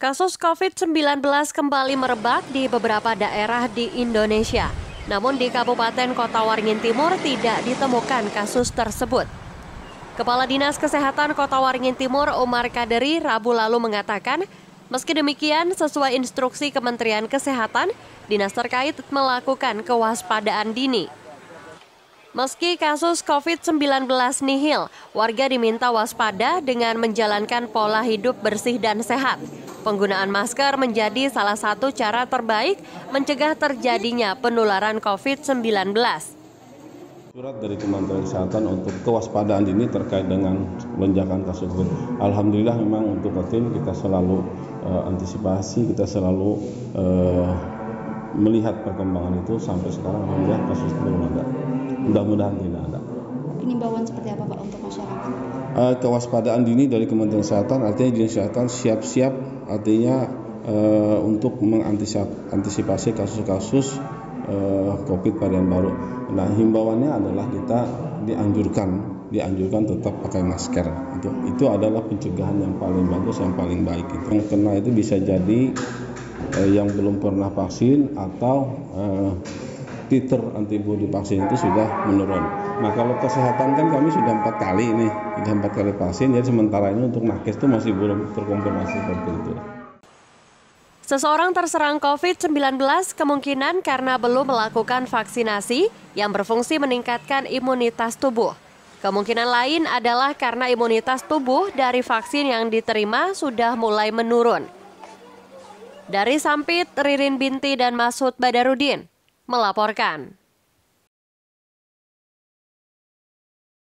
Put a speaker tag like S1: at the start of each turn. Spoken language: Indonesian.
S1: Kasus COVID-19 kembali merebak di beberapa daerah di Indonesia. Namun di Kabupaten Kota Waringin Timur tidak ditemukan kasus tersebut. Kepala Dinas Kesehatan Kota Waringin Timur Umar Kaderi Rabu lalu mengatakan, meski demikian sesuai instruksi Kementerian Kesehatan, dinas terkait melakukan kewaspadaan dini. Meski kasus COVID-19 nihil, warga diminta waspada dengan menjalankan pola hidup bersih dan sehat. Penggunaan masker menjadi salah satu cara terbaik mencegah terjadinya penularan COVID-19.
S2: Surat dari Kementerian Kesehatan untuk kewaspadaan ini terkait dengan lonjakan kasus COVID. Alhamdulillah memang untuk tim kita selalu uh, antisipasi, kita selalu uh, melihat perkembangan itu sampai sekarang alhamdulillah kasus belum ada. Mudah-mudahan tidak ada.
S3: Imbauan seperti apa Pak untuk masyarakat?
S2: Uh, kewaspadaan dini dari Kementerian Kesehatan artinya Dinas Kesehatan siap-siap artinya uh, untuk mengantisipasi kasus-kasus uh, COVID varian baru. Nah, himbauannya adalah kita dianjurkan dianjurkan tetap pakai masker. Itu itu adalah pencegahan yang paling bagus, yang paling baik itu. Yang kena itu bisa jadi eh, yang belum pernah vaksin atau eh, titer antibodi vaksin itu sudah menurun. Nah kalau kesehatan kan kami sudah empat kali ini, sudah empat kali vaksin, jadi sementara ini untuk nakes itu masih belum terkonfirmasi seperti itu.
S1: Seseorang terserang COVID-19 kemungkinan karena belum melakukan vaksinasi yang berfungsi meningkatkan imunitas tubuh. Kemungkinan lain adalah karena imunitas tubuh dari vaksin yang diterima sudah mulai menurun. Dari Sampit, Ririn Binti dan Masud Badarudin melaporkan.